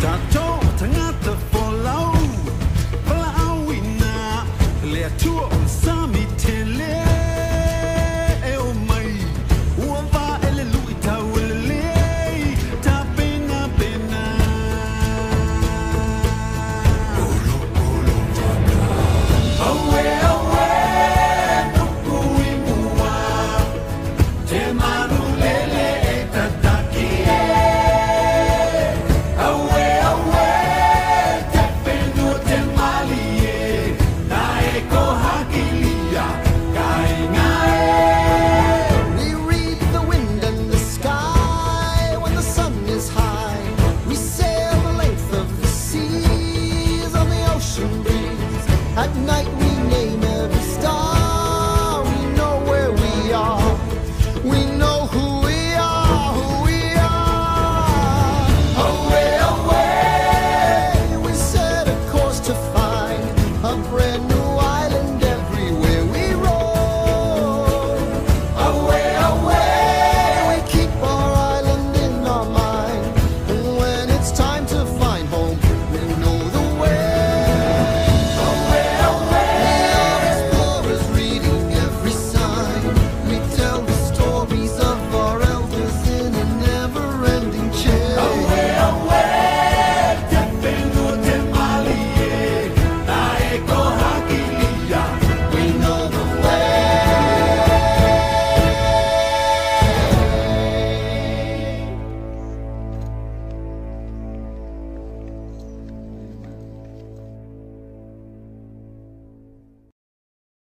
Tato tangata follow. Le At night we name every star. We know where we are. We know who we are, who we are. Away, away, we set a course to find a brand